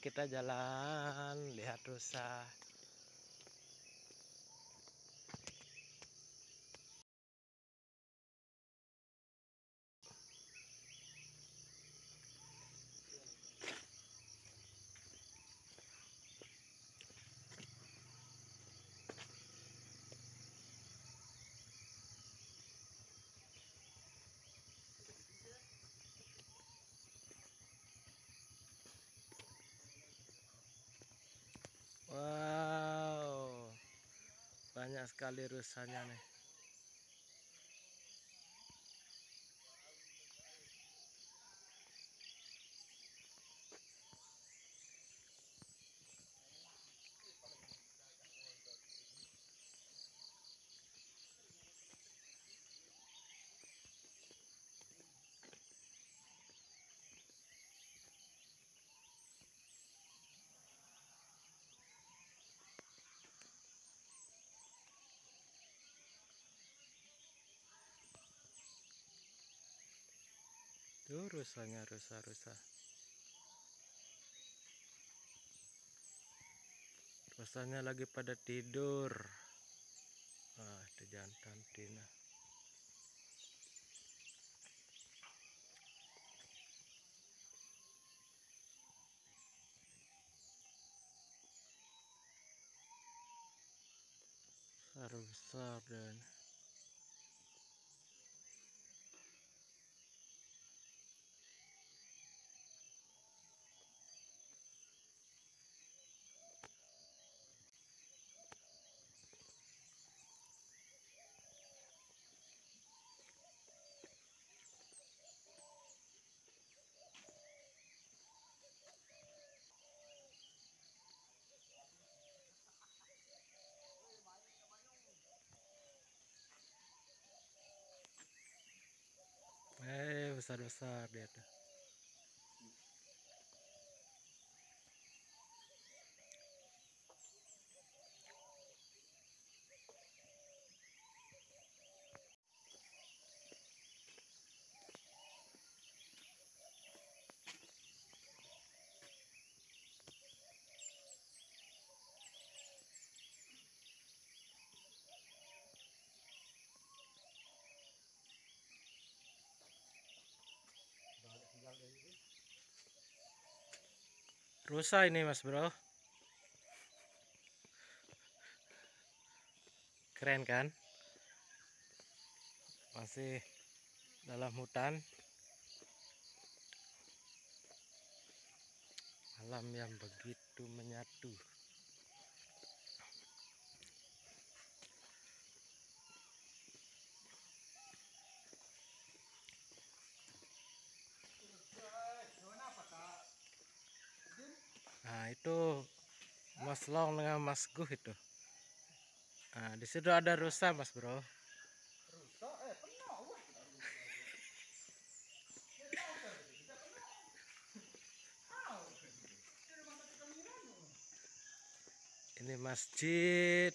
kita jalan lihat rusa sekali rusanya nih. Tuh rusanya rusa-rusa. Rusanya lagi pada tidur. Ah, itu jantan Tina. Besar-besar dan Eh, besar-besar dia tuh. Rusa ini mas bro. Keren kan? Masih dalam hutan. Alam yang begitu menyatu Nah itu Mas Long dengan Mas Guh itu. Nah di situ ada rusa Mas Bro. Ini masjid.